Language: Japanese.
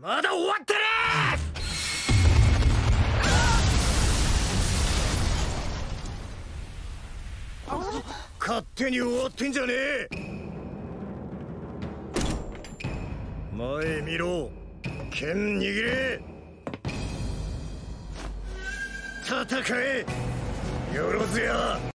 まだ終わってね勝手に終わってんじゃねえ。前見ろ。剣握れ。戦え。よろずや。